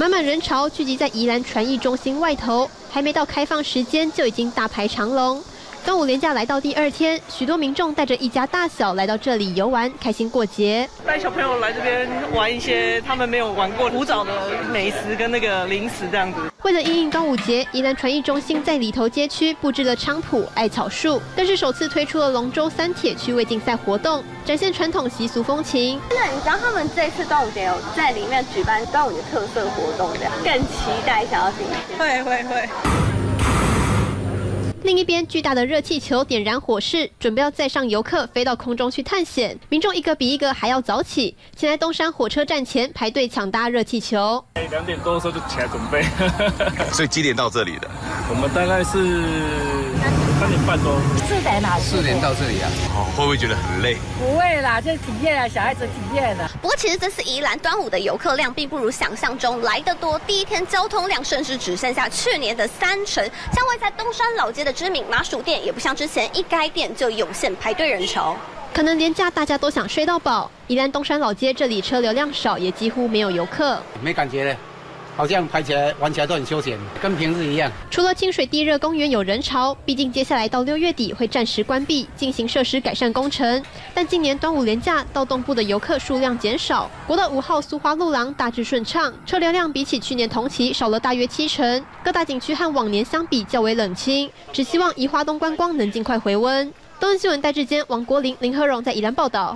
满满人潮聚集在宜兰传艺中心外头，还没到开放时间就已经大排长龙。端午连假来到第二天，许多民众带着一家大小来到这里游玩，开心过节。带小朋友来这边玩一些他们没有玩过古早的美食跟那个零食这样子。为了应应端午节，宜兰传艺中心在里头街区布置了菖蒲、艾草树，更是首次推出了龙舟三铁趣味竞赛活动，展现传统习俗风情。那你知道他们这次端午节有在里面举办端午的特色活动，这样更期待想要进去。会会会。另一边，巨大的热气球点燃火势，准备要载上游客飞到空中去探险。民众一个比一个还要早起，前来东山火车站前排队抢搭热气球。两点多的时候就起来准备，所以几点到这里的？我们大概是半多。四点哪？四点到这里啊？哦，会不会觉得很累？不会啦，这体验啊，小孩子体验的。不过其实这次宜兰端午的游客量并不如想象中来得多，第一天交通量甚至只剩下去年的三成。像位在东山老街的知名麻薯店，也不像之前一开店就涌现排队人潮。可能连假大家都想睡到饱，宜兰东山老街这里车流量少，也几乎没有游客。没感觉嘞。好像拍起来、玩起来都很休闲，跟平时一样。除了清水地热公园有人潮，毕竟接下来到六月底会暂时关闭，进行设施改善工程。但今年端午连假到东部的游客数量减少，国道五号苏花路廊大致顺畅，车流量比起去年同期少了大约七成。各大景区和往年相比较为冷清，只希望宜花东观光能尽快回温。东森新闻戴志坚、王国林、林和荣在宜兰报道。